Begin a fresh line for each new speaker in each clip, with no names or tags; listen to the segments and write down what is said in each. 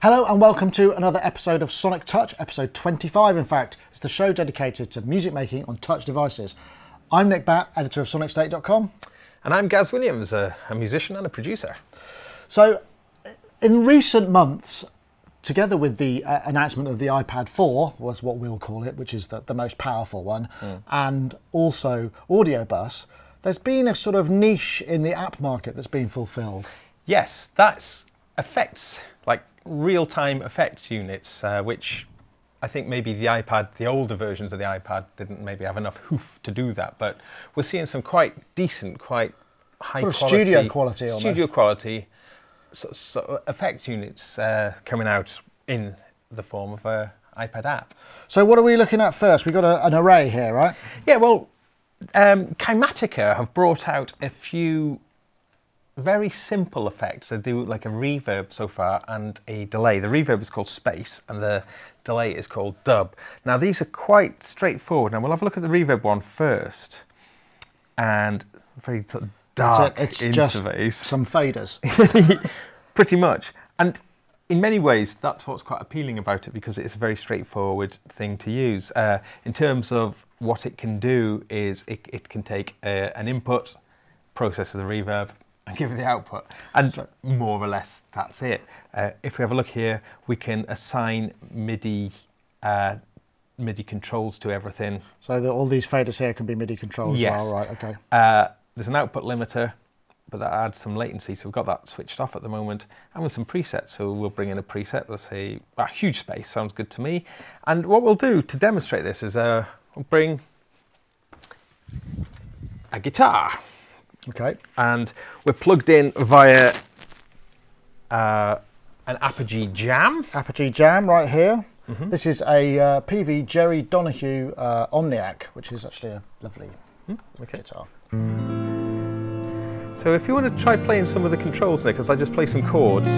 Hello and welcome to another episode of Sonic Touch, episode 25 in fact. It's the show dedicated to music making on touch devices. I'm Nick Batt, editor of SonicState.com.
And I'm Gaz Williams, a, a musician and a producer.
So, in recent months, together with the uh, announcement of the iPad 4, was what we'll call it, which is the, the most powerful one, and also Audiobus, there's been a sort of niche in the app market that's been fulfilled.
Yes, that's effects, like real-time effects units, uh, which I think maybe the iPad, the older versions of the iPad didn't maybe have enough hoof to do that, but we're seeing some quite decent, quite high
Sort of
quality,
studio quality almost.
studio quality so, so effects units uh, coming out in the form of a iPad app.
So, what are we looking at first? We've got a, an array here, right?
Yeah, well, um, Kymatica have brought out a few very simple effects. They do like a reverb so far and a delay. The reverb is called space and the delay is called dub. Now these are quite straightforward. Now we'll have a look at the reverb one first. And very sort of dark
it's just
interface.
some faders.
Pretty much. And in many ways, that's what's quite appealing about it because it's a very straightforward thing to use. Uh, in terms of what it can do, is it, it can take uh, an input, process the reverb, and give it the output. And more or less, that's it. Uh, if we have a look here, we can assign MIDI. Uh, MIDI controls to everything.
So that all these faders here can be MIDI controls
Yes.
well, right? Okay.
Uh, there's an output limiter, but that adds some latency, so we've got that switched off at the moment. And with some presets, so we'll bring in a preset, let's say, a huge space, sounds good to me. And what we'll do to demonstrate this is uh, we'll bring a guitar,
Okay.
and we're plugged in via uh, an Apogee Jam.
Apogee Jam right here.
Mm-hmm.
This is a uh, PV Jerry Donahue uh, Omniac, which is actually a lovely
Okay.
guitar.
So if you want to try playing some of the controls, Nick, as I just play some chords.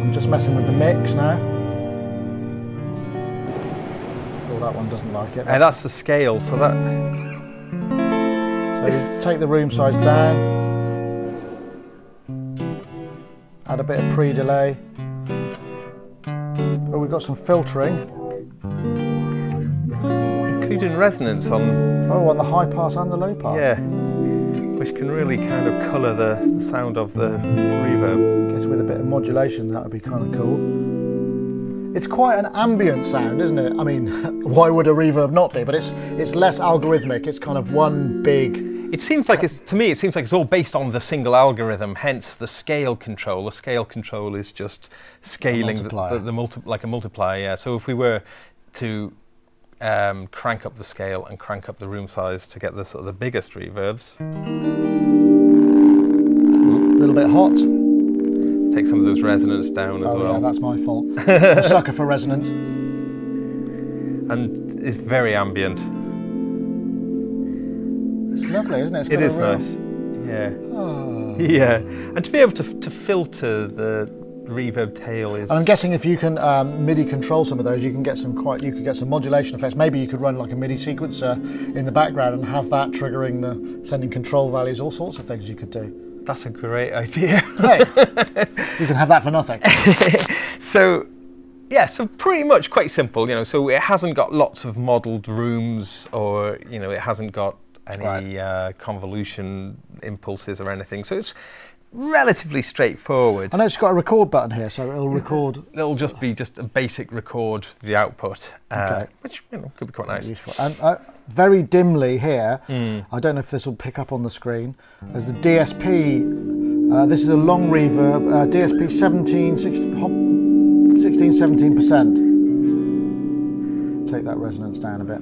I'm just messing with the mix now. Oh, that one doesn't like it.
Uh, that's the scale, so that
Take the room size down. Add a bit of pre-delay. Oh, we've got some filtering.
including resonance on
Oh, on the high pass and the low pass.
Yeah, which can really kind of colour the, the sound of the reverb.
I Guess with a bit of modulation, that would be kind of cool. It's quite an ambient sound, isn't it? I mean, why would a reverb not be? But it's it's less algorithmic. It's kind of one big.
It seems like it's to me. It seems like it's all based on the single algorithm. Hence the scale control. The scale control is just scaling the, the, the multi, like a multiplier. Yeah. So if we were to um, crank up the scale and crank up the room size to get the sort of the biggest reverbs,
A little bit hot.
take some of those resonance down as
Oh
well.
yeah, that's my fault. a sucker for resonance.
and it's very ambient.
It's lovely, isn't it? It's
It is
real-
nice. Yeah.
Oh.
Yeah, and to be able to, to filter the reverb tail is.
And I'm guessing if you can um, MIDI control some of those, you can get some quite. You could get some modulation effects. Maybe you could run like a MIDI sequencer in the background and have that triggering the sending control values. All sorts of things you could do.
That's a great idea.
Hey, you can have that for nothing.
so, yeah, so pretty much quite simple, you know. So it hasn't got lots of modelled rooms, or you know, it hasn't got any
Right.
uh, convolution impulses or anything. So it's relatively straightforward.
I know it's got a record button here, so it'll record.
It'll just be just a basic record the output, uh,
Okay.
which you know could be quite nice.
Useful. And uh, very dimly here,
Hmm.
I don't know if this will pick up on the screen. There's the DSP. Uh, this is a long reverb. Uh, DSP 17, 16, 17 percent. Take that resonance down a bit.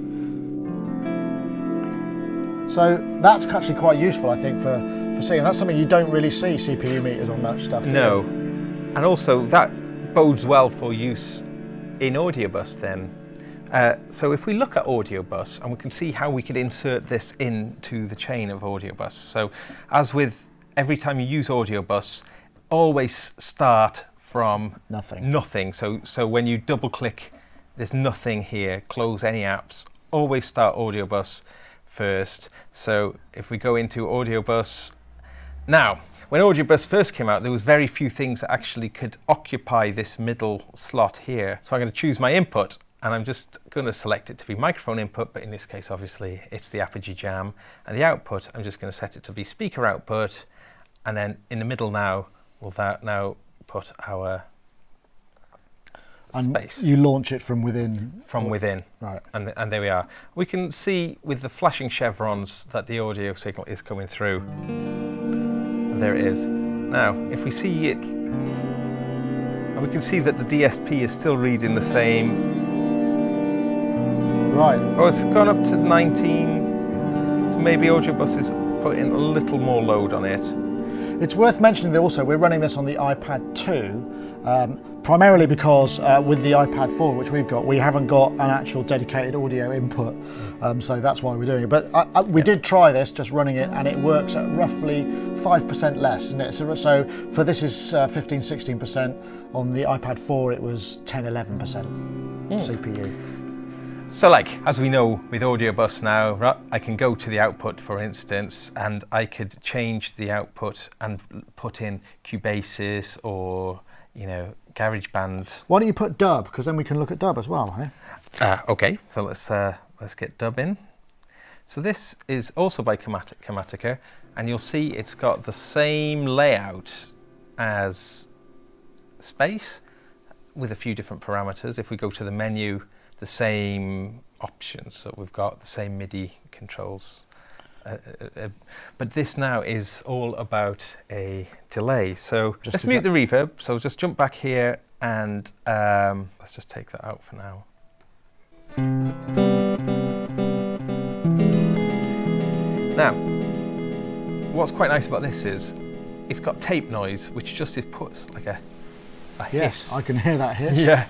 So that's actually quite useful, I think, for, for seeing. That's something you don't really see CPU meters on much stuff. do you?
No. And also, that bodes well for use in Audiobus then. Uh, so if we look at Audiobus, and we can see how we could insert this into the chain of Audiobus. So as with every time you use Audiobus, always start from
Nothing.
nothing. So, so when you double click, there's nothing here. Close any apps. Always start Audiobus first. So if we go into Audiobus Now, when Audiobus first came out, there was very few things that actually could occupy this middle slot here. So I'm going to choose my input and I'm just going to select it to be microphone input, but in this case, obviously, it's the Apogee Jam. And the output, I'm just going to set it to be speaker output. And then in the middle now, we'll now put our
and
space.
You launch it from within.
From within.
Right.
And, and there we are. We can see with the flashing chevrons that the audio signal is coming through. And there it is. Now, if we see it, and we can see that the DSP is still reading the same.
Right.
Oh, it's gone up to 19. So maybe Audiobus is putting a little more load on it.
It's worth mentioning that also we're running this on the iPad 2, um, primarily because uh, with the iPad 4, which we've got, we haven't got an actual dedicated audio input, um, so that's why we're doing it. But I, I, we did try this, just running it, and it works at roughly 5% less, isn't it? So, so for this is uh, 15, 16%. On the iPad 4, it was 10, 11% mm. CPU.
So like, as we know with Audiobus now, I can go to the output, for instance, and I could change the output and put in Cubasis or, you know, GarageBand.
Why don't you put dub? Because then we can look at dub as well, eh?
Uh, okay, so let's, uh, let's get dub in. So this is also by Kymatica, and you'll see it's got the same layout as Space with a few different parameters. If we go to the menu, the same options. So we've got the same MIDI controls. Uh, uh, uh, but this now is all about a delay. So just let's mute the reverb. So just jump back here and um, let's just take that out for now. Now, what's quite nice about this is it's got tape noise, which just is puts like a, a
yes,
hiss.
I can hear that hiss.
Yeah.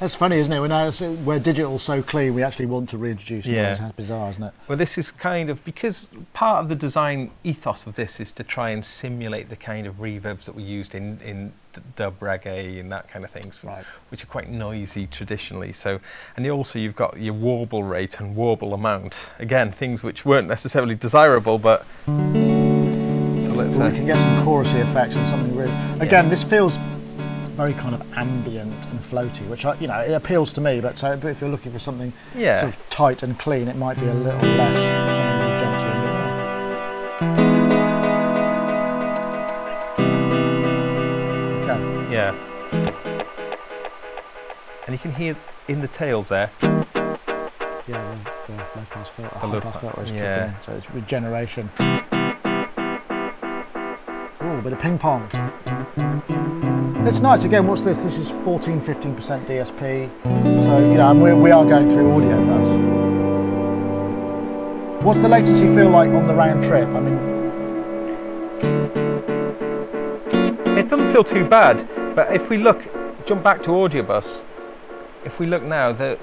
That's funny, isn't it? When now where digital's so clean, we actually want to reintroduce yeah. noise. That's bizarre, isn't it?
Well, this is kind of because part of the design ethos of this is to try and simulate the kind of reverbs that we used in in dub reggae and that kind of things,
right.
which are quite noisy traditionally. So, and also you've got your warble rate and warble amount. Again, things which weren't necessarily desirable, but. So
let's. Well, we can get some chorusy effects and something really. Again, yeah. this feels very kind of ambient and floaty, which I, you know it appeals to me. But so, but if you're looking for something yeah. sort of tight and clean, it might be a little less something you jump
to. Okay. Yeah. And you can hear in the tails there.
Yeah, the, the low pass filter, the high pass filter is yeah. kicking in, so it's regeneration. Ooh, bit of ping pong. It's nice. Again, what's this? This is 14, 15% DSP. So, you know, and we, we are going through Audiobus. What's the latency feel like on the round trip? I mean,
it doesn't feel too bad, but if we look, jump back to Audiobus, if we look now, the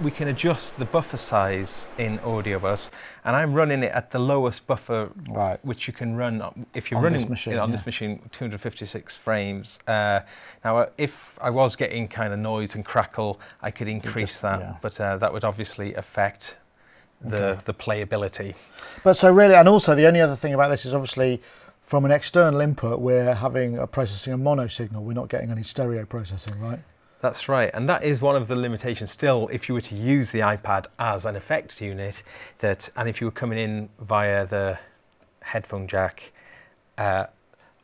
we can adjust the buffer size in Audiobus, and I'm running it at the lowest buffer,
right.
which you can run if you're
on
running
this machine,
on
yeah.
this machine 256 frames. Uh, now, uh, if I was getting kind of noise and crackle, I could increase just, that, yeah. but uh, that would obviously affect the okay. the playability.
But so really, and also the only other thing about this is obviously. From an external input, we're having a processing a mono signal. We're not getting any stereo processing, right?
That's right, and that is one of the limitations still if you were to use the iPad as an effects unit, that, and if you were coming in via the headphone jack, uh,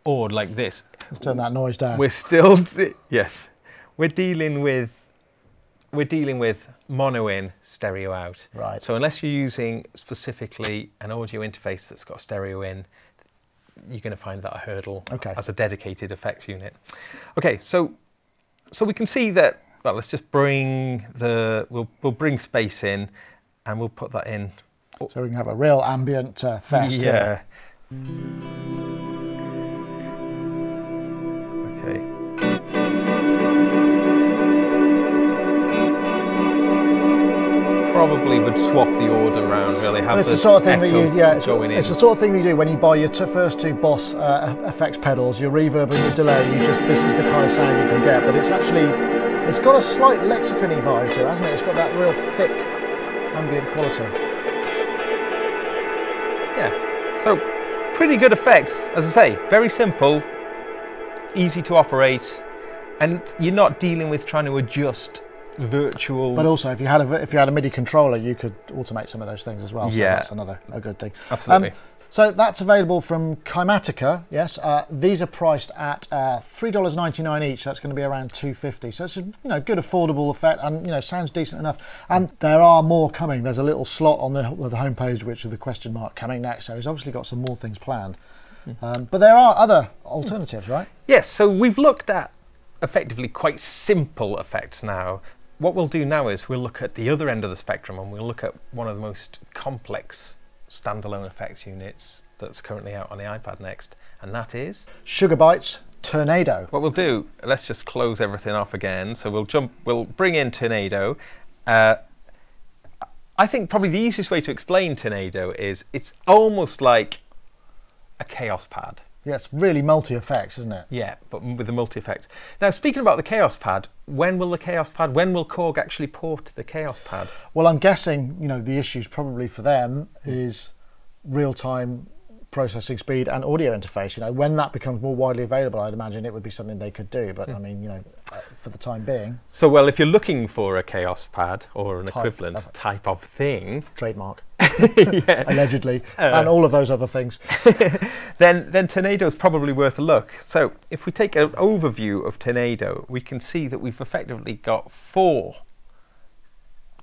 or like this.
Let's turn that noise down.
We're still, yes, we're dealing with, we're dealing with mono in, stereo out.
Right.
So unless you're using specifically an audio interface that's got stereo in, you're going to find that a hurdle
okay.
as a dedicated effects unit. Okay, so so we can see that, well, let's just bring the, we'll, we'll bring space in and we'll put that in.
So we can have a real ambient uh, fest
Yeah. Okay. Probably would swap the order around. Really, have
it's
the,
the sort of thing that you, yeah, it's,
it's
the sort of thing you do when you buy your first two Boss uh, effects pedals, your reverb and your delay. You just this is the kind of sound you can get, but it's actually it's got a slight Lexicon vibe to it, hasn't it? It's got that real thick ambient quality.
Yeah. So pretty good effects, as I say, very simple, easy to operate, and you're not dealing with trying to adjust virtual.
But also, if you had a if you had a MIDI controller, you could automate some of those things as well. So
Yeah.
that's another a good thing.
Absolutely.
Um, so that's available from Kymatica. Yes, uh, these are priced at uh, three dollars ninety nine each. That's going to be around two fifty. So it's a you know good affordable effect, and you know sounds decent enough. And there are more coming. There's a little slot on the the homepage which with the question mark coming next. So he's obviously got some more things planned. Um, but there are other alternatives, right?
Yes, so we've looked at effectively quite simple effects now. What we'll do now is we'll look at the other end of the spectrum and we'll look at one of the most complex standalone effects units that's currently out on the iPad Next, and that is
Sugar Bites Turnado.
what we'll do. Let's just close everything off again. So we'll jump, we'll bring in Turnado. Uh, I think probably the easiest way to explain Turnado is it's almost like a Kaoss Pad.
Yeah, it's really multi effects, isn't it?
Yeah, but with the multi effect. Now, speaking about the Kaoss Pad, when will the Kaoss Pad, when will Korg actually port the Kaoss Pad?
Well, I'm guessing you know the issues probably for them is real time processing speed and audio interface. You know, when that becomes more widely available, I'd imagine it would be something they could do. But I mean, you know, uh, for the time being,
So, well, if you're looking for a Kaoss Pad or an
Type
equivalent
of-
type of thing,
trademark
yeah,
allegedly,
Uh.
and all of those other things.
then then Turnado is probably worth a look. So, if we take an overview of Turnado, we can see that we've effectively got four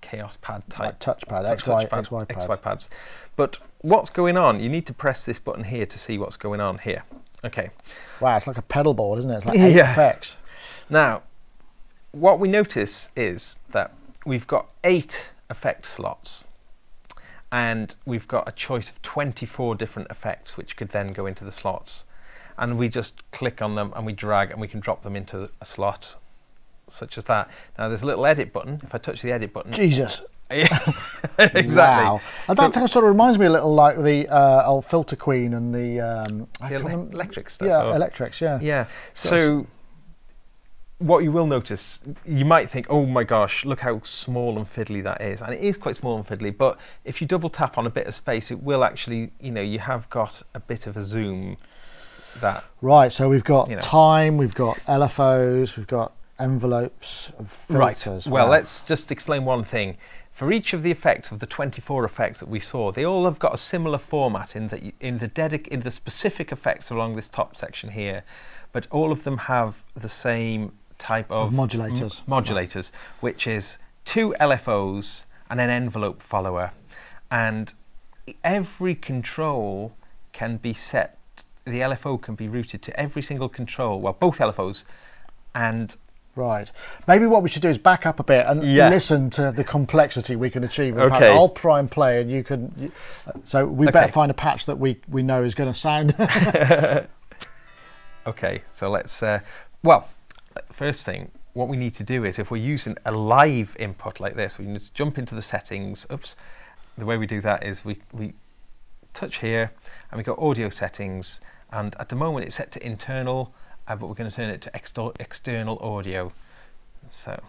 Kaoss Pad
Like
type
touchpad,
touch
XY,
pad-
XY pad.
XY pads. But what's going on? You need to press this button here to see what's going on here. Okay.
Wow, it's like a pedal board, isn't it? It's like eight
Yeah.
effects.
Now, what we notice is that we've got eight effect slots, and we've got a choice of 24 different effects which could then go into the slots. And we just click on them and we drag and we can drop them into a slot, such as that. Now, there's a little edit button. If I touch the edit button,
Jesus.
exactly.
Wow. And that
So-
sort of reminds me a little like the uh, old Filter Queen and the. Um,
The ele- electric stuff.
Yeah,
or-
Electrix, yeah.
Yeah. So, what you will notice, you might think, "Oh my gosh, look how small and fiddly that is," and it is quite small and fiddly. But if you double tap on a bit of space, it will actually, you know, you have got a bit of a zoom. That
Right, so we've got
You know.
time, we've got LFOs, we've got envelopes of filters.
Well,
Wow.
let's just explain one thing. For each of the effects of the 24 effects that we saw, they all have got a similar format in that in the dedic- in the specific effects along this top section here, but all of them have the same type of,
Of modulators.
modulators, which is two LFOs and an envelope follower, and every control can be set. The LFO can be routed to every single control. Well, both LFOs, and
Right. Maybe what we should do is back up a bit and
Yeah.
listen to the complexity we can achieve. With
Okay.
okay. I'll prime play and you can. You, so we better find a patch that we, we know is going to sound.
Okay, so let's. Uh, well, first thing, what we need to do is if we're using a live input like this, we need to jump into the settings. Oops. The way we do that is we, we touch here and we go audio settings. And at the moment it's set to internal, uh, but we're going to turn it to exter- external audio. So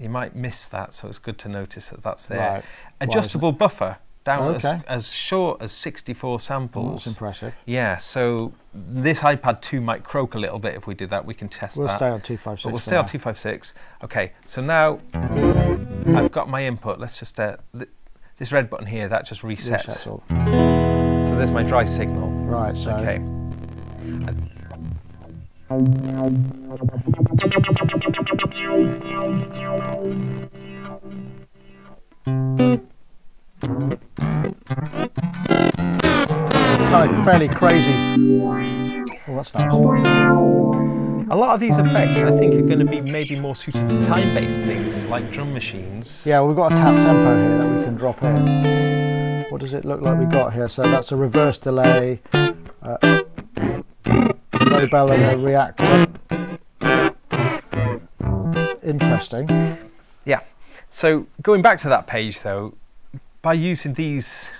you might miss that, so it's good to notice that that's there.
Right. Why is it?
Adjustable buffer down
Okay.
as, as short as 64
Oh,
samples.
that's impressive.
Yeah, so this iPad 2 might croak a little bit if we did that. We can test
We'll
that.
stay on 256.
but we'll stay on 256. Okay, so now I've got my input. Let's just, uh, th- this red button here, that just resets.
Resets all.
So there's my dry signal.
Right, so.
Okay.
It's kind of fairly crazy. Oh, that's nice.
A lot of these effects, I think, are going to be maybe more suited to time-based things like drum machines.
Yeah, we've got a tap tempo here that we can drop in. What does it look like we got here? So that's a reverse delay, uh, bell and a reactor. Interesting.
Yeah. So going back to that page though, by using these,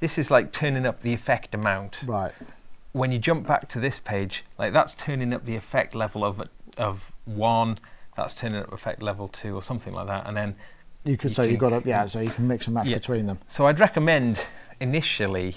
this is like turning up the effect amount.
Right.
When you jump back to this page, like that's turning up the effect level of of one, that's turning up effect level two or something like that, and then
You could
You
say you've got to, yeah, so you can mix and match
Yeah.
between them.
so I'd recommend initially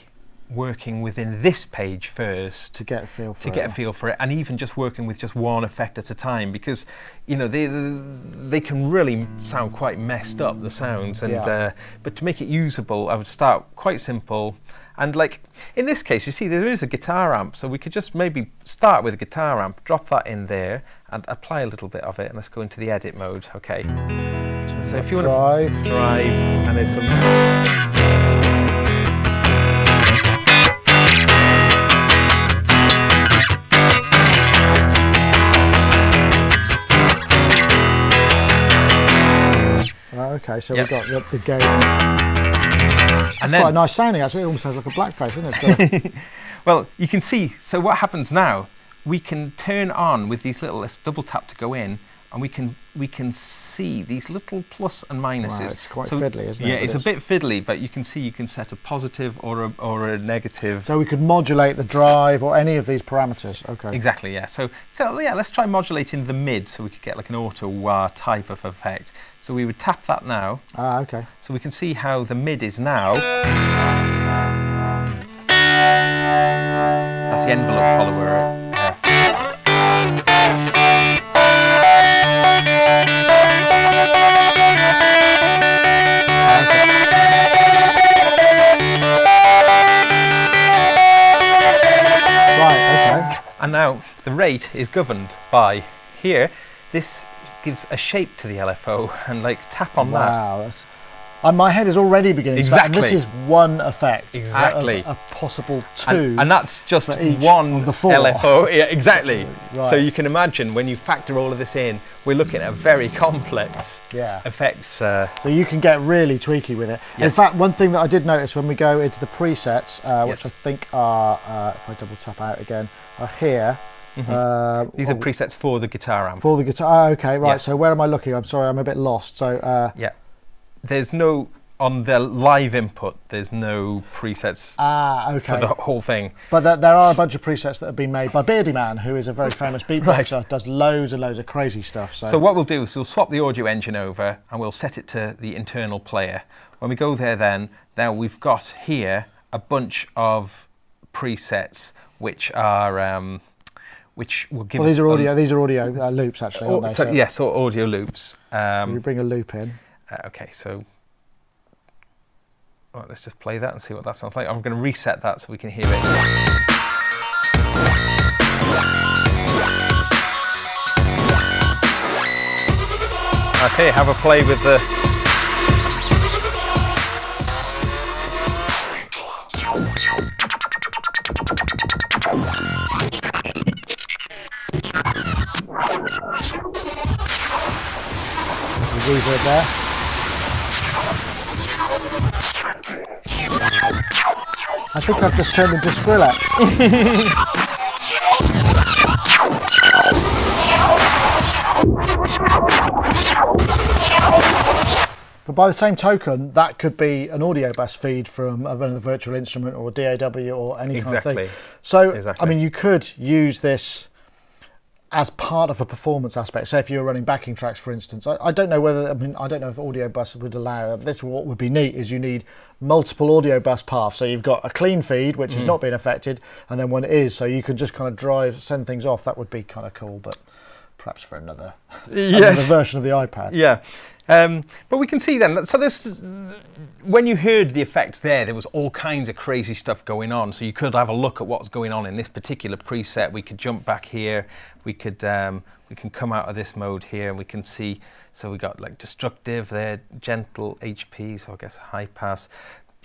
working within this page first
to get a feel for
to
it.
get a feel for it, and even just working with just one effect at a time, because you know they they can really sound quite messed up the sounds, and
Yeah.
uh, but to make it usable, I would start quite simple. And like in this case, you see there is a guitar amp, so we could just maybe start with a guitar amp, drop that in there, and apply a little bit of it. And let's go into the edit mode. Okay. So if you want
Drive.
to drive, and there's some.
Okay, so
Yep.
we've got the, the gate.
and
It's
then,
quite nice sounding actually. It almost sounds like a blackface, doesn't it? It's a-
Well, you can see, so what happens now, we can turn on with these little, let's double tap to go in, and we can we can see these little plus and minuses.
Wow, it's quite
So-
fiddly, isn't it?
Yeah,
But
it's a bit fiddly, but you can see you can set a positive or a, or a negative.
so we could modulate the drive or any of these parameters. Okay.
Exactly, yeah. So, so yeah, let's try modulating the mid so we could get like an auto wah type of effect. So we would tap that now,
Ah, okay.
so we can see how the mid is now. That's the envelope follower. And now the rate is governed by here. This gives a shape to the LFO, and like tap on that.
Wow. And my head is already beginning to spin, this is one effect
Exactly.
a possible two.
And, and that's just one
of the four.
LFO. Yeah, exactly.
Right.
So you can imagine when you factor all of this in, we're looking at a very complex
yeah.
effects. Uh,
So you can get really tweaky with it.
Yes.
In fact, one thing that I did notice when we go into the presets, uh, which
Yes.
I think are, uh, if I double tap out again, are here.
Mhm.
Uh,
These are
oh,
presets for the guitar amp.
for the guitar. Oh, okay, right.
Yes.
So where am I looking? I'm sorry, I'm a bit lost. So uh,
Yeah. There's no on the live input. There's no presets
ah, okay.
for the whole thing.
But there, there are a bunch of presets that have been made by Beardyman, who is a very famous beatboxer.
Right.
Does loads and loads of crazy stuff. So,
So what we'll do is we'll swap the audio engine over and we'll set it to the internal player. When we go there then, now we've got here a bunch of presets which are um, which will give
well,
us
these are
a-
audio. These are audio uh, loops actually.
Oh, so,
So-
yes, so audio loops.
so we
Um,
bring a loop in.
uh, okay, so right, let's just play that and see what that sounds like. I'm going to reset that so we can hear it. Okay, have a play with the.
The reverb there. I think I've just turned into Skrillex. But by the same token, that could be an Audiobus feed from a virtual instrument or a DAW or any kind of
Exactly.
thing. So, I mean, you could use this as part of a performance aspect. Say if you were running backing tracks, for instance, I, I don't know whether I mean I don't know if Audiobus would allow. This what would be neat is you need multiple Audiobus paths. So you've got a clean feed which
Mm.
is not being affected, and then one is. So you can just kind of drive send things off. That would be kind of cool, but perhaps for another another version of the iPad.
Yeah. Um, but we can see then, so this, when you heard the effects there, there was all kinds of crazy stuff going on. So you could have a look at what's going on in this particular preset. We could jump back here. We could, um, we can come out of this mode here and we can see, so we got like destructive there, gentle HP, so I guess high pass,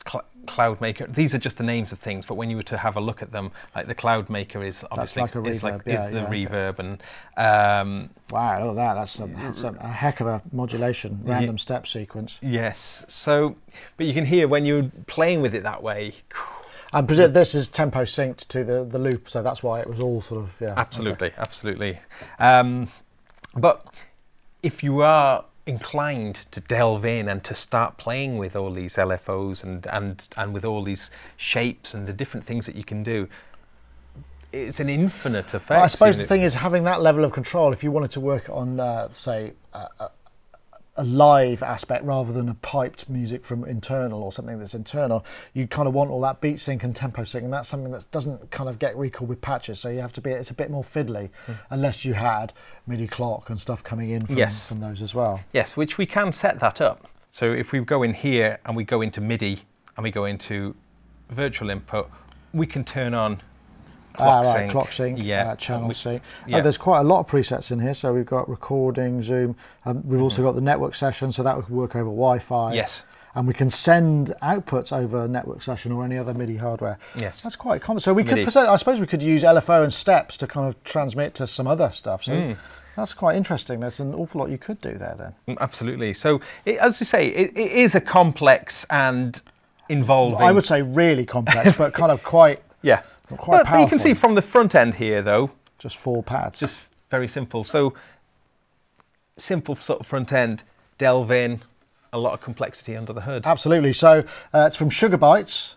cl- cloud maker. These are just the names of things, but when you were to have a look at them, like the cloud maker is obviously
like a
is like
reverb,
is the
yeah, okay.
reverb and um,
Wow, look at that. That's, a, that's a, a heck of a modulation, random step sequence.
Yes. So, but you can hear when you're playing with it that way.
And presume this is tempo synced to the, the loop, so that's why it was all sort of yeah. okay.
Absolutely, absolutely. Um, but if you are inclined to delve in and to start playing with all these LFOs and and and with all these shapes and the different things that you can do, it's an infinite effect.
Well, I suppose the thing is having that level of control. If you wanted to work on, uh, say, a, a, live aspect rather than a piped music from internal or something that's internal. You kind of want all that beat sync and tempo sync, and that's something that doesn't kind of get recalled with patches. So you have to be it's a bit more fiddly,
Hmm.
unless you had MIDI clock and stuff coming in from,
Yes.
from those as well.
Yes, which we can set that up. So if we go in here and we go into MIDI and we go into virtual input, we can turn on clock
ah, right,
sync.
clock sync,
yeah,
uh, channel
we-
sync.
yeah.
Uh, there's quite a lot of presets in here. So we've got recording, zoom. Um, we've also got the network session, so that would work over Wi-Fi.
Mm-hmm. Yes.
And we can send outputs over network session or any other MIDI hardware.
Yes.
That's quite common. So we
MIDI.
could, I suppose, we could use LFO and steps to kind of transmit to some other stuff. So
Hmm.
that's quite interesting. There's an awful lot you could do there then.
Mm, Absolutely. So, it, as you say, it, it is a complex and involving.
I would say really complex, but kind of quite
yeah.
Quite
but, but you can see from the front end here, though,
just four pads.
just very simple. So, simple sort of front end, delve in, a lot of complexity under the hood.
Absolutely. So uh, it's from Sugar-Bytes.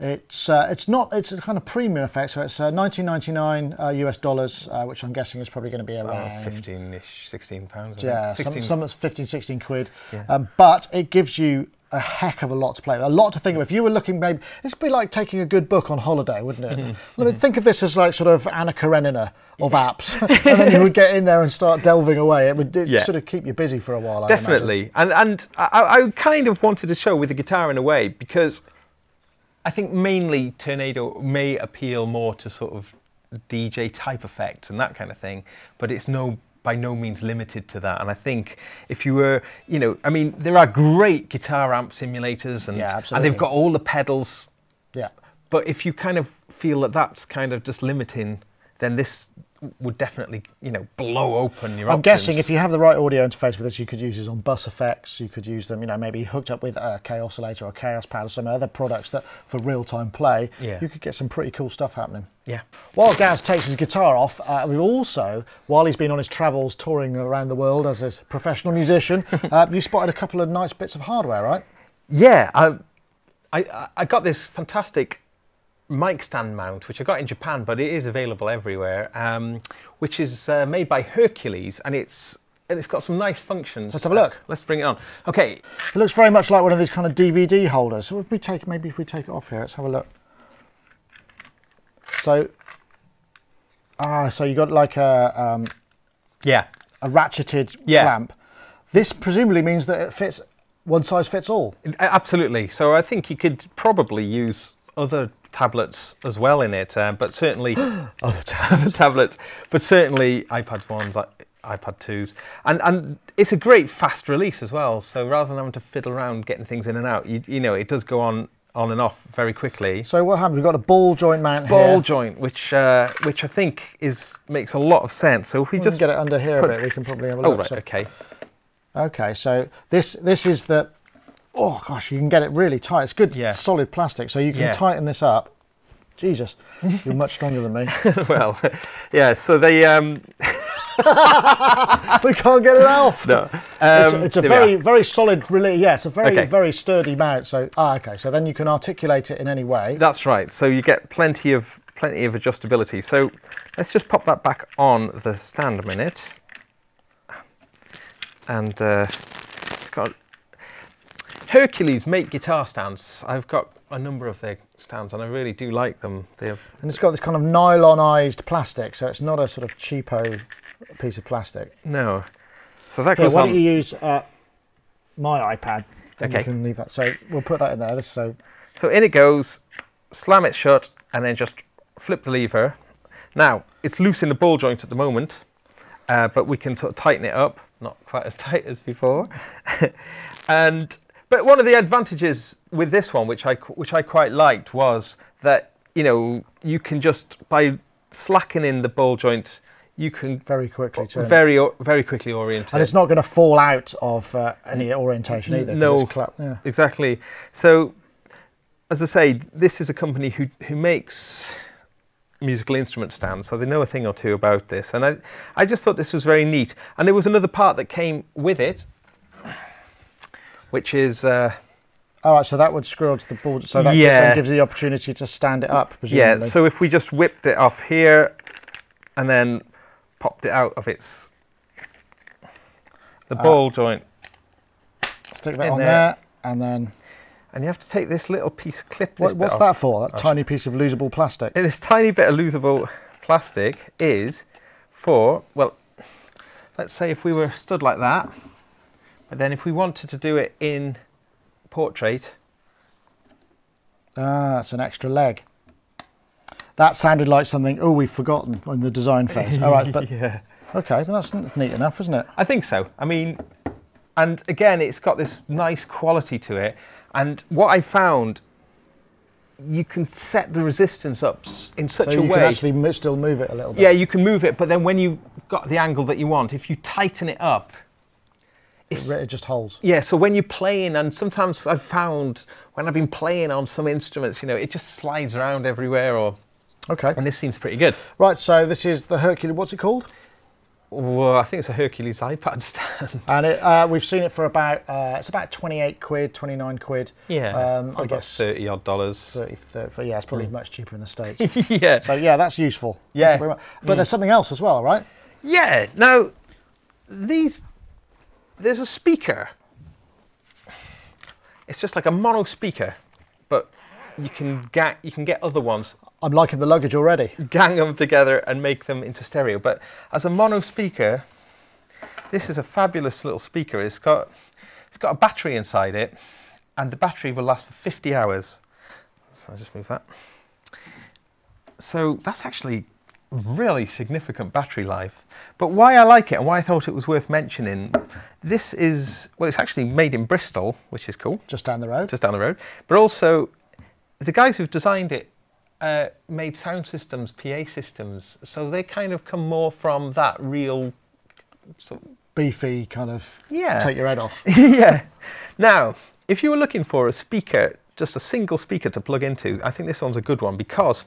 It's uh, it's not it's a kind of premium effect. So it's uh, 1999 uh, US dollars, uh, which I'm guessing is probably going to be around
15-ish, 16 pounds.
Yeah,
16.
some, some that's 15, 16 quid.
Yeah.
Um, but it gives you a heck of a lot to play with, a lot to think of. If you were looking, maybe it'd be like taking a good book on holiday, wouldn't it?
Mm-hmm.
I mean, think of this as like sort of Anna Karenina of apps, and then you would get in there and start delving away. It would
Yeah.
sort of keep you busy for a while. I.
Definitely, and and I, I kind of wanted to show with the guitar in a way because I think mainly Turnado may appeal more to sort of DJ type effects and that kind of thing, but it's no by no means limited to that. And I think if you were, you know, I mean, there are great guitar amp simulators, and
Yeah,
and they've got all the pedals.
Yeah.
But if you kind of feel that that's kind of just limiting, then this would definitely, you know, blow open your
I'm
options.
guessing if you have the right audio interface with this, you could use this on bus effects. You could use them, you know, maybe hooked up with a Kaossilator or a Kaoss Pad or some other products that for real-time play,
Yeah.
you could get some pretty cool stuff happening.
yeah.
While Gaz takes his guitar off, uh, we've also, while he's been on his travels touring around the world as a professional musician, uh, you spotted a couple of nice bits of hardware, right?
Yeah, I, I, I got this fantastic mic stand mount, which I got in Japan, but it is available everywhere, um, which is uh, made by Hercules, and it's and it's got some nice functions.
Let's have a look.
Uh, let's bring it on. Okay,
It looks very much like one of these kind of DVD holders. So if we take, maybe if we take it off here, let's have a look. So, ah, so you got like a um,
yeah,
a ratcheted
Yeah.
clamp. This presumably means that it fits one size fits all.
absolutely. So I think you could probably use other tablets as well in it, uh, but certainly
other the
the tablets, but certainly iPads ones, like iPad twos, and and it's a great fast release as well. So rather than having to fiddle around getting things in and out, you, you know, it does go on on and off very quickly.
So what happened? We've got a ball joint mount
Ball
here.
Ball joint, which uh, which I think is makes a lot of sense. So if we
We
just
get it under here
put-
a bit. We can probably have a
oh
look.
right,
So-
okay,
okay, so this this is the. Oh gosh, you can get it really tight. It's good,
Yeah.
solid plastic. So you can
Yeah.
tighten this up. Jesus, you're much stronger than me.
well, yeah. So they um,
we can't get it off.
no,
It's,
um,
it's a very, very solid Really, Yeah, it's a very,
Okay.
very sturdy mount. So, ah, okay. So then you can articulate it in any way.
That's right. So you get plenty of plenty of adjustability. So let's just pop that back on the stand a minute. And uh, it's got Hercules make guitar stands. I've got a number of their stands, and I really do like them. They have
And it's got this kind of nylonized plastic, so it's not a sort of cheapo piece of plastic.
no. So that
Here,
goes
why
on.
don't you use uh, my iPad? Then
Okay.
You can leave that. So we'll put that in there. So
So in it goes, slam it shut, and then just flip the lever. Now, it's loose in the ball joint at the moment, uh, but we can sort of tighten it up, not quite as tight as before. and but one of the advantages with this one, which I which I quite liked, was that you know you can just by slackening the ball joint, you can
very quickly turn.
very very quickly orient
and it's not going to fall out of uh, any orientation either.
No.
yeah.
Exactly. So, as I say, this is a company who who makes musical instrument stands, so they know a thing or two about this. And I, I just thought this was very neat. And there was another part that came with it, which is uh,
All right. So that would screw onto the board. So that
Yeah.
gives you the opportunity to stand it up.
yeah. So if we just whipped it off here, and then popped it out of its the
Ah.
ball joint.
Stick that
In
on
there.
there, and then
And you have to take this little piece, clip this
what, what's
off.
that for? That tiny piece of losable plastic.
This tiny bit of losable plastic is for, well, let's say if we were stood like that, but then if we wanted to do it in portrait,
Ah, it's an extra leg. That sounded like something. Oh, we've forgotten in the design phase. All right, but
yeah.
okay, well, that's neat enough, isn't it?
I think so. I mean, and again, it's got this nice quality to it. And what I found, you can set the resistance up in such
So
a
you
way.
can actually mo- still move it a little bit.
yeah, you can move it, but then when you've got the angle that you want, if you tighten it up,
It, it just holds.
Yeah, so when you're playing, and sometimes I've found when I've been playing on some instruments, you know, it just slides around everywhere, or
Okay.
and this seems pretty good.
Right. So this is the Hercules. What's it called?
Well, I think it's a Hercules iPad stand.
And it, uh, we've seen it for about. Uh, it's about twenty-eight quid, twenty-nine quid.
Yeah,
Um, I guess
thirty odd dollars.
30, 30, yeah, it's probably much cheaper in the states.
yeah,
so yeah, that's useful.
Yeah.
But there's something else as well, right?
yeah. Now, these there's a speaker. It's just like a mono speaker, but you can get you can get other ones
I'm liking the luggage already.
gang them together and make them into stereo. But as a mono speaker, this is a fabulous little speaker. It's got it's got a battery inside it, and the battery will last for 50 hours. So I'll just move that. So that's actually really significant battery life. But why I like it and why I thought it was worth mentioning, this is well, it's actually made in Bristol, which is cool
Just down the road.
just down the road. But also, the guys who've designed it uh, made sound systems, PA systems, so they kind of come more from that real. So,
Beefy kind of
yeah.
take your head off.
yeah. Now, if you were looking for a speaker, just a single speaker to plug into, I think this one's a good one because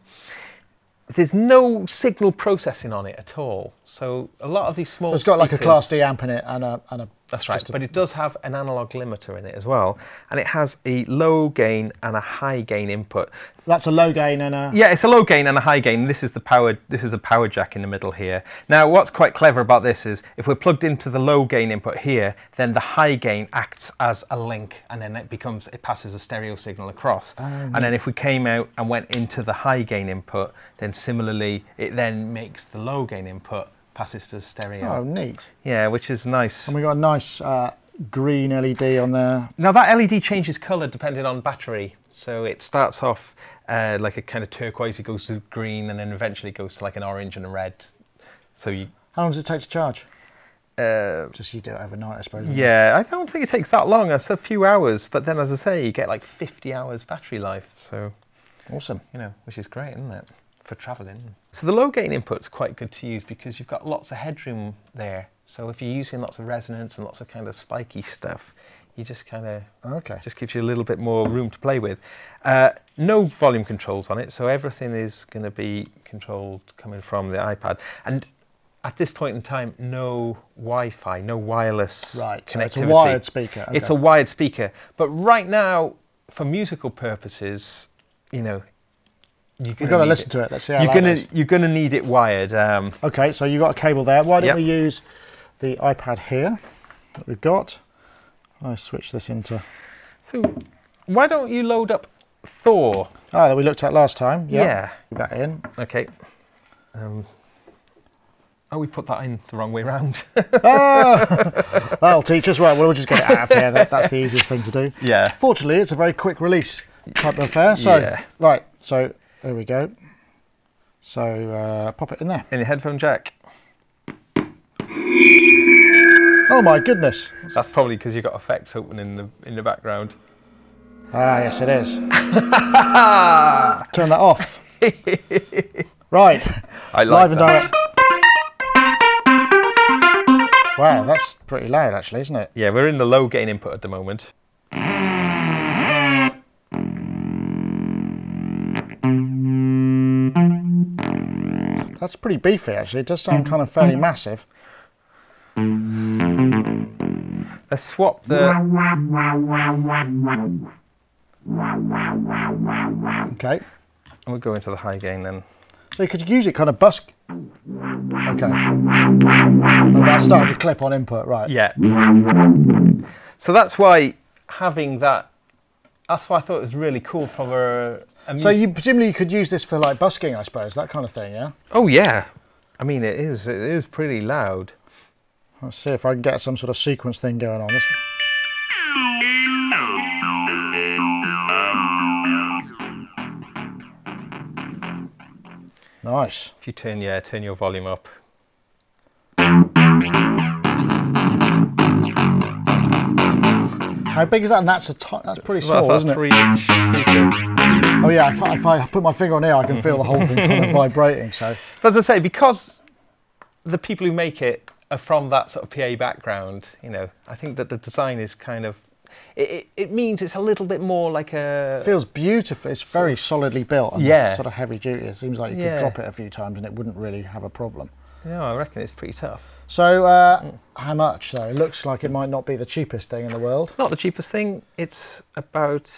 there's no signal processing on it at all. So a lot of these small.
So it's got like a Class D amp in it and a and a.
That's right, but it does have an analog limiter in it as well, and it has a low gain and a high gain input.
That's a low gain and a.
Yeah, it's a low gain and a high gain. This is the power. This is a power jack in the middle here. Now, what's quite clever about this is if we're plugged into the low gain input here, then the high gain acts as a link, and then it becomes it passes a stereo signal across. Oh, and then if we came out and went into the high gain input, then similarly it then makes the low gain input passes to stereo.
Oh, neat.
Yeah, which is nice.
And we got a nice uh, green LED on there.
Now that LED changes colour depending on battery. So it starts off uh, like a kind of turquoise, it goes to green, and then eventually goes to like an orange and a red. So you,
How long does it take to charge?
uh,
Just you do it overnight, I suppose.
yeah, I don't think it takes that long. It's a few hours, but then as I say, you get like 50 hours battery life. So
Awesome.
you know, which is great, isn't it, for travelling? So the low gain input's quite good to use because you've got lots of headroom there. So if you're using lots of resonance and lots of kind of spiky stuff, you just kind of
Okay.
just gives you a little bit more room to play with. Uh, no volume controls on it, so everything is going to be controlled coming from the iPad. And at this point in time, no Wi-Fi, no wireless
Right. So it's a wired speaker.
It's a wired speaker. But right now, for musical purposes, you know, you're
We've got to listen to it. Let's see how
You're
it
gonna
is.
you're gonna need it wired. Um,
Okay, so you've got a cable there. Why don't
Yep.
we use the iPad here that we've got? I switch this into.
so why don't you load up Thor?
Ah, that we looked at last time. Yeah.
yeah.
Put that in.
Okay. Um, oh, we put that in the wrong way round.
That'll teach us. Right, well, we'll just get it out of here. That, that's the easiest thing to do.
yeah.
Fortunately, it's a very quick release type of affair. So,
Yeah.
right, so there we go. So, uh, pop it in there.
In your headphone jack.
Oh my goodness.
That's probably because you've got effects open in the in the background.
Ah, yes, it is. Turn that off. right,
I like
live and
that.
direct. Wow, that's pretty loud, actually, isn't it?
Yeah, we're in the low gain input at the moment.
That's pretty beefy, actually. It does sound mm-hmm. kind of fairly mm-hmm. massive.
Let's swap the.
Okay.
And we'll go into the high gain then.
So you could use it kind of busk. Okay. Oh, that's starting to clip on input, right?
Yeah. So that's why having that. That's why I thought it was really cool from a.
So you presumably you could use this for like busking, I suppose, that kind of thing, yeah?
Oh yeah, I mean it is. It is pretty loud.
Let's see if I can get some sort of sequence thing going on. This. Nice.
If you turn yeah, turn your volume up.
How big is that? And that's a that's pretty
It's
small, isn't it?
Three inch speaker.
Oh yeah. If I, if I put my finger on here, I can feel the whole thing kind of vibrating. So
But as I say, because the people who make it are from that sort of PA background, you know, I think that the design is kind of. It, it, it means it's a little bit more like a.
it feels beautiful. It's very solidly built. And
Yeah.
Sort of heavy duty. It seems like you
Yeah.
could drop it a few times and it wouldn't really have a problem.
Yeah, I reckon it's pretty tough.
So uh, how much though? It looks like it might not be the cheapest thing in the world.
Not the cheapest thing. It's about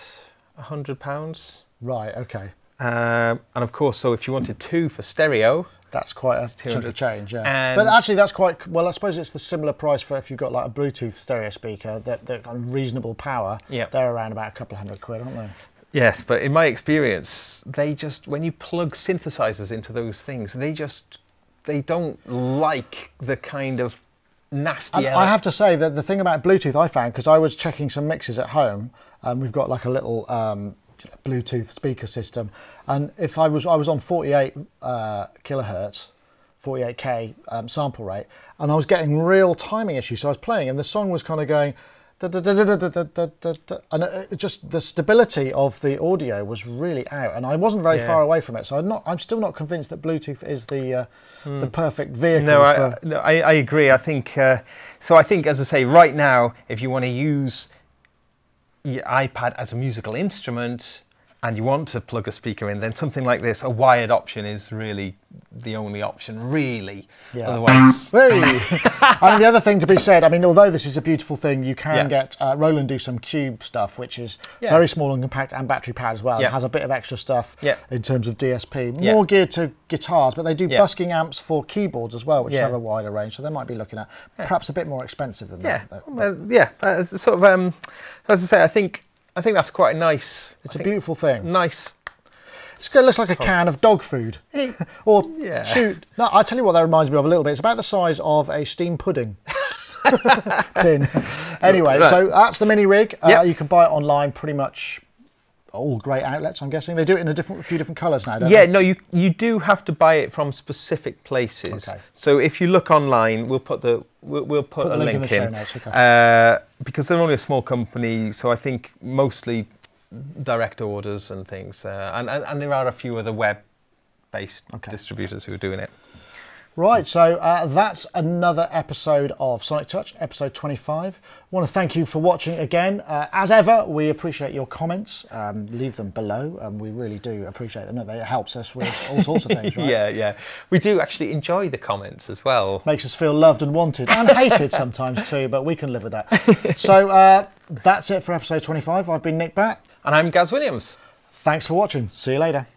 a hundred pounds.
Right. Okay.
Um, and of course, so if you wanted two for stereo,
That's quite a chunk of change, yeah.
And-
but actually, that's quite well. I suppose it's the similar price for if you've got like a Bluetooth stereo speaker that kind of reasonable power.
Yeah.
they're around about a couple of hundred quid, aren't they?
yes, but in my experience, they just when you plug synthesizers into those things, they just they don't like the kind of nasty.
I have to say that the thing about Bluetooth I found because I was checking some mixes at home, and we've got like a little um, Bluetooth speaker system. And if I was I was on 48 uh, kilohertz, 48k um, sample rate, and I was getting real timing issues. So I was playing, and the song was kind of going. And just the stability of the audio was really out, and I wasn't very
yeah.
far away from it. So I'm not, I'm still not convinced that Bluetooth is the uh, mm. the perfect vehicle.
No, I, no, I, I agree. I think uh, so. I think, as I say, right now, if you want to use your iPad as a musical instrument and you want to plug a speaker in, then something like this, a wired option, is really the only option. Really,
Yeah.
otherwise,
Hey! Mean, the other thing to be said, I mean, although this is a beautiful thing, you can
Yeah.
get uh, Roland do some cube stuff, which is
Yeah.
very small and compact and battery powered as well.
Yeah.
It has a bit of extra stuff
Yeah.
in terms of DSP, more geared to guitars, but they do busking amps for keyboards as well, which have a wider range. So they might be looking at perhaps a bit more expensive than
yeah,
that. though.
well, yeah. Uh, sort of, um, as I say, I think I think that's quite a nice.
It's
I
a beautiful thing.
nice.
It's, it looks like a can of dog food. or
Yeah.
shoot, no, I tell you what that reminds me of a little bit. It's about the size of a steam pudding tin. anyway,
Right.
so that's the Minirig. Uh, You can buy it online, pretty much all great outlets. I'm guessing they do it in a different, a few different colours now. Don't
Yeah,
they?
no, you you do have to buy it from specific places.
Okay.
So if you look online, we'll put the we'll, we'll put,
Put
a
link
link,
in the show
in
notes, okay.
uh, because they're only a small company. So I think mostly direct orders and things, uh, and, and and there are a few other web-based
Okay.
distributors who are doing it.
Right, so uh, that's another episode of Sonic Touch, episode 25. I want to thank you for watching again. Uh, as ever, we appreciate your comments. Um, leave them below, and we really do appreciate them. they? It helps us with all sorts of things, right?
Yeah, yeah. We do actually enjoy the comments as well.
makes us feel loved and wanted and hated sometimes too, but we can live with that. So uh, that's it for episode 25. I've been Nick Batt.
And I'm Gaz Williams.
Thanks for watching. See you later.